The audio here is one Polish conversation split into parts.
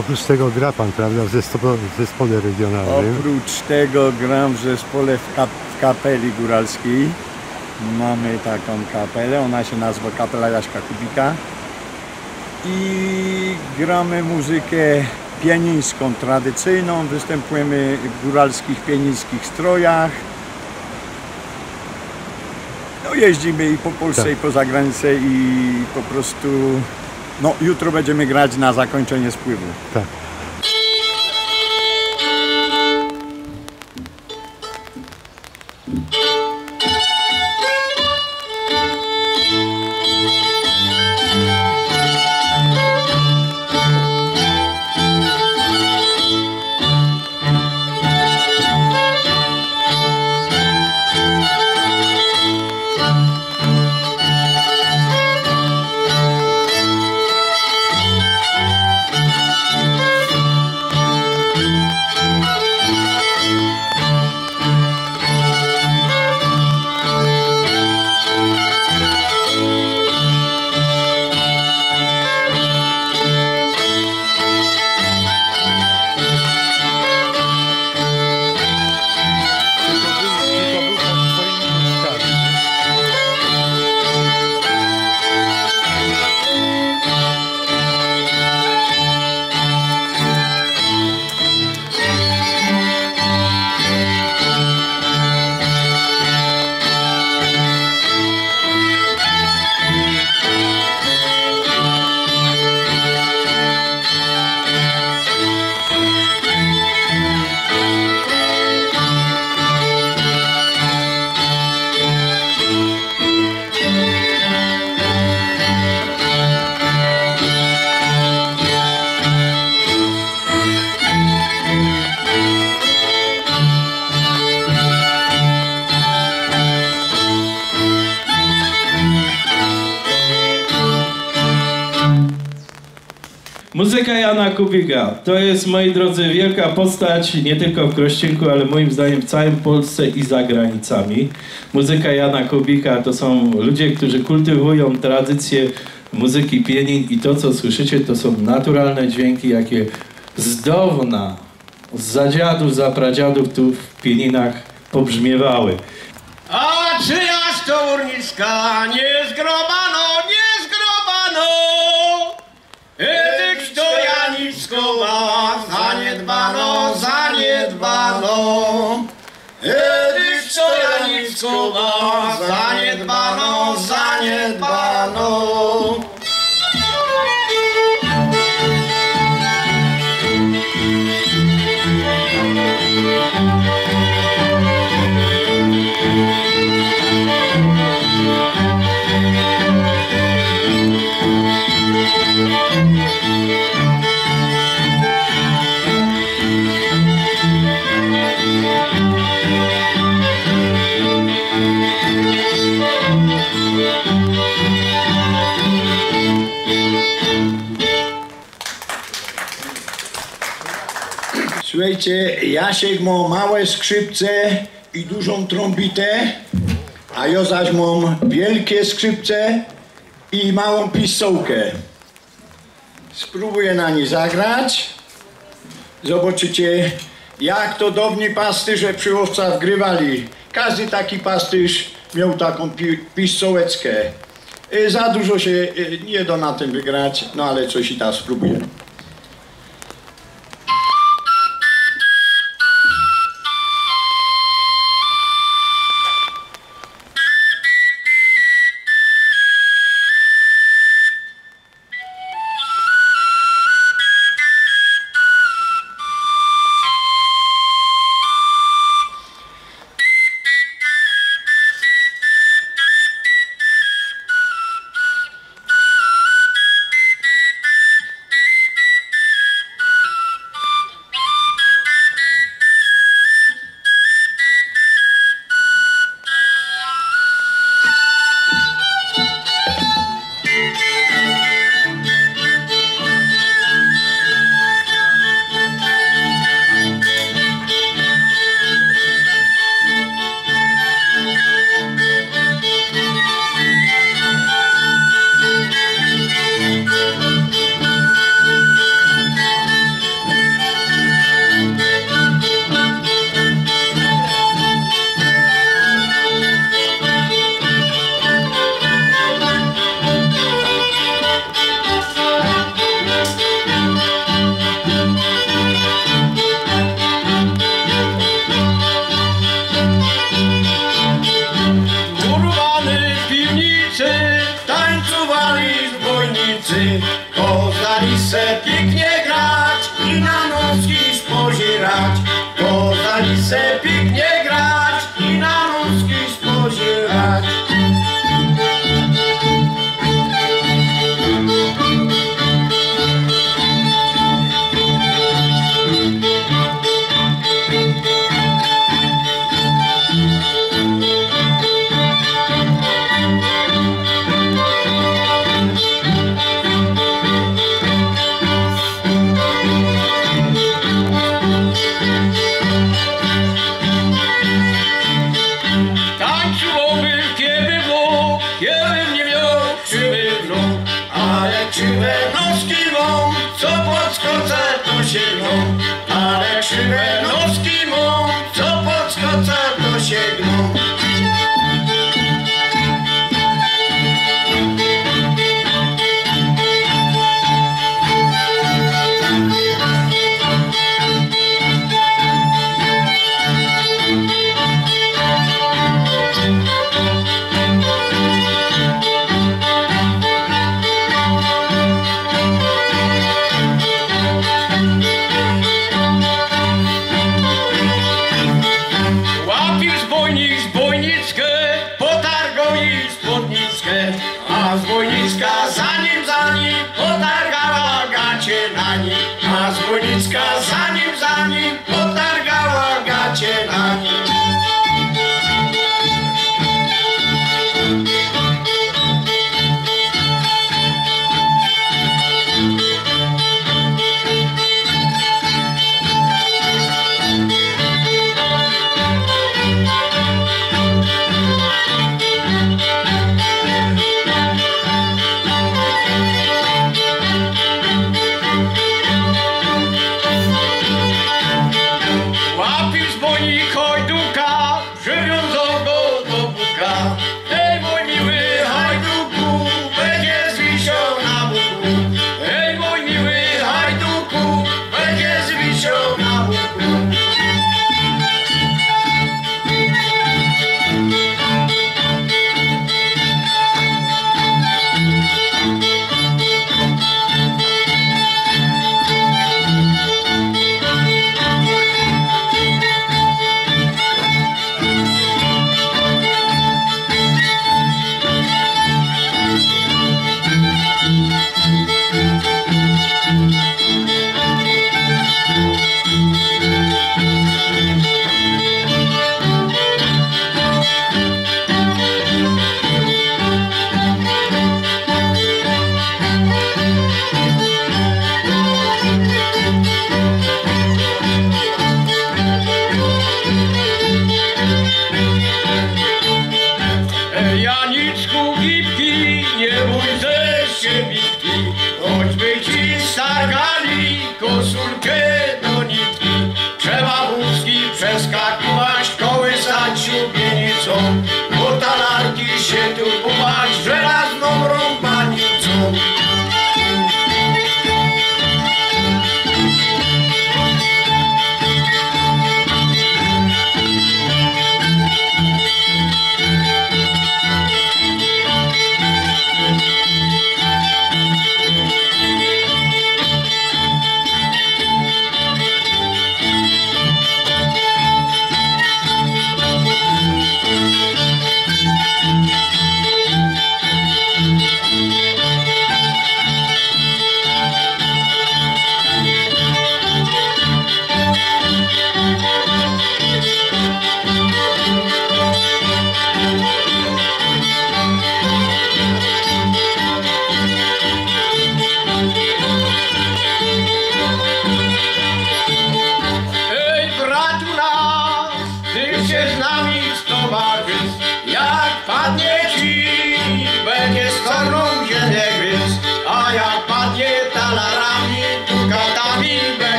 Oprócz tego gra pan, prawda, w zespole, w zespole regionalnym. Oprócz tego gram w zespole w, kap, w kapeli góralskiej. Mamy taką kapelę, ona się nazywa Kapela Jaśka Kubika. I gramy muzykę pienińską, tradycyjną. Występujemy w góralskich, pienińskich strojach. No jeździmy i po Polsce, Tak. i poza granicę i po prostu... No jutro będziemy grać na zakończenie spływu. Tak. Jana Kubika to jest, moi drodzy, wielka postać nie tylko w Krościenku, ale moim zdaniem w całym Polsce i za granicami. Muzyka Jana Kubika to są ludzie, którzy kultywują tradycję muzyki pienin i to, co słyszycie, to są naturalne dźwięki, jakie z dawna, z zadziadów, za pradziadów tu w pieninach pobrzmiewały. A czyjaż to urniska nie zgrobano, nie zgrobano? To Janickowa zaniedbano, zaniedbano. Edyk to Janickowa zaniedbano, zaniedbano. Słuchajcie, Jasiek ma małe skrzypce i dużą trąbitę, a ja zaś mam wielkie skrzypce i małą pistołkę. Spróbuję na nie zagrać. Zobaczycie, jak to dawni pasterze przy owcach grywali. Każdy taki pasterz miał taką pi. Y, Za dużo się y, nie da na tym wygrać, no ale coś i tak spróbuję.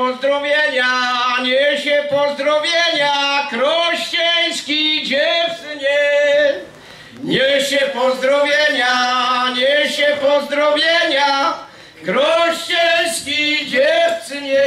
pozdrowienia, niesie pozdrowienia, krościeński dziewczynie. Niesie pozdrowienia, niesie pozdrowienia, krościeński dziewczynie.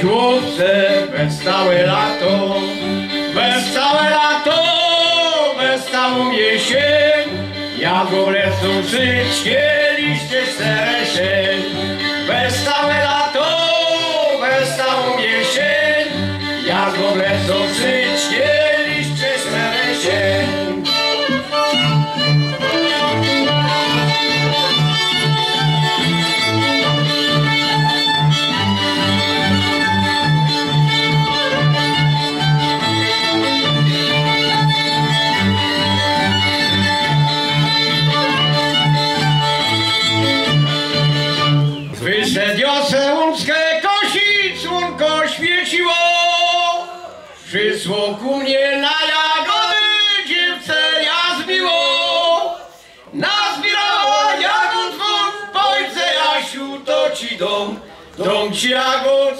siódce bez całe lato, bez całe lato, bez całą jesień, jadło w lecą życie liście seresień. dom, dom ci agor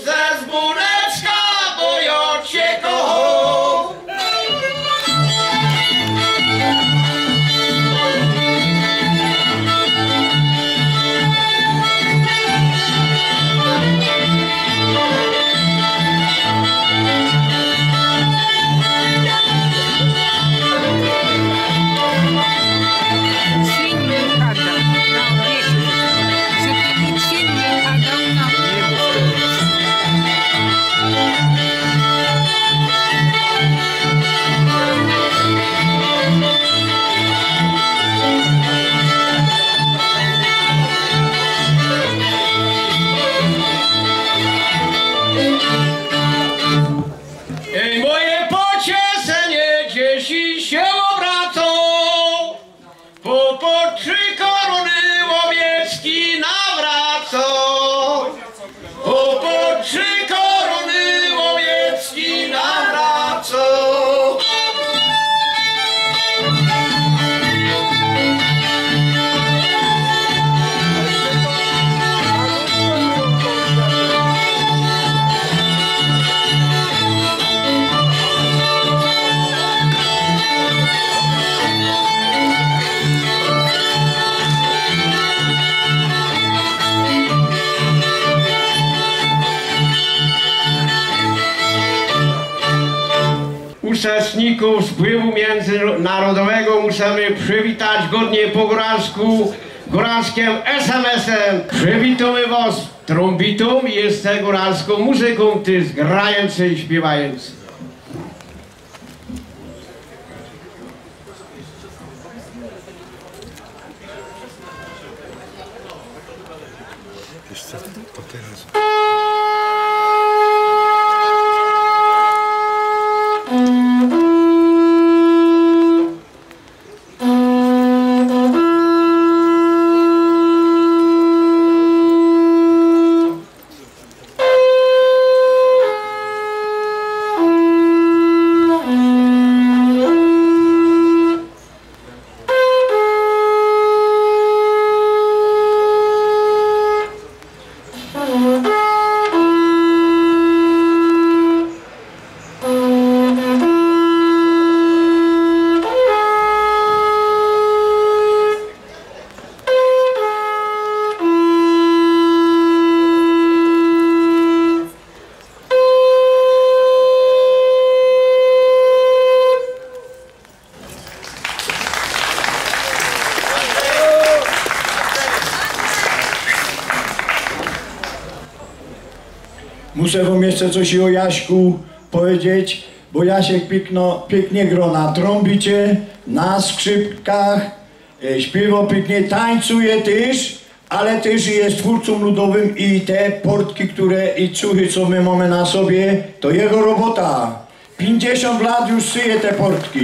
uczestników spływu międzynarodowego musimy przywitać godnie po góralsku, góralskiem SMS-em. Przywitamy was trombitą i jeszcze góralską muzyką, ty zgrający i śpiewający. Muszę wam jeszcze coś o Jaśku powiedzieć, bo Jasiek piękno, pięknie gro na trąbicie, na skrzypkach, e, śpiewa pięknie, tańcuje też, ale też jest twórcą ludowym i te portki, które i cuchy, co my mamy na sobie, to jego robota. 50 lat już szyje te portki.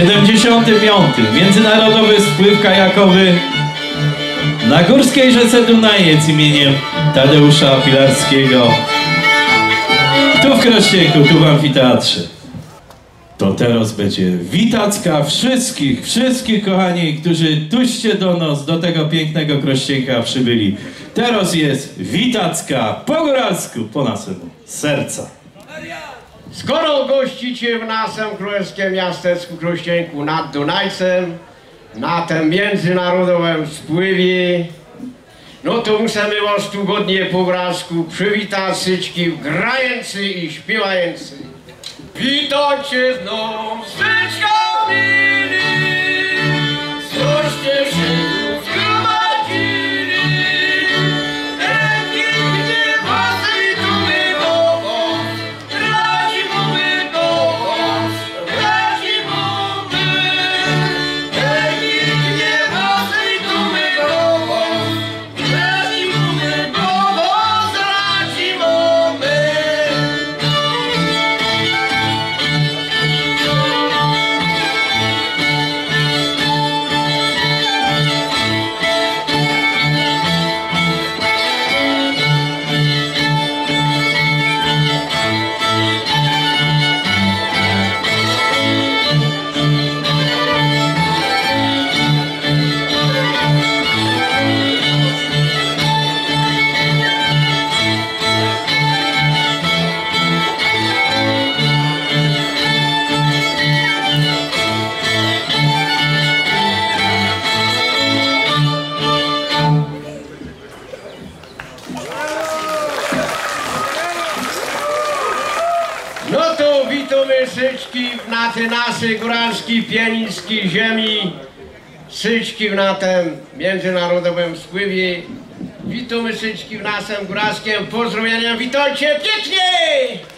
75. Międzynarodowy spływ kajakowy na górskiej rzece Dunajec imieniem Tadeusza Pilarskiego. Tu w Krościenku, tu w amfiteatrze. To teraz będzie witacka wszystkich, wszystkich kochani, którzy tuście do nas, do tego pięknego Krościenka przybyli. Teraz jest witacka po góralsku, po naszemu serca. Skoro gościcie w naszym królewskim miasteczku Krościenku nad Dunajcem, na tym międzynarodowym spływie, no to musimy was tu godnie po góralsku przywitać wszystkich grający i śpiewający. Witajcie znów, mili, coście się naszej góralskiej, pienińskiej ziemi. Syczki na tym międzynarodowym spływie. Witamy syczki w naszym góralskim pozdrowieniem. Witajcie pięknie!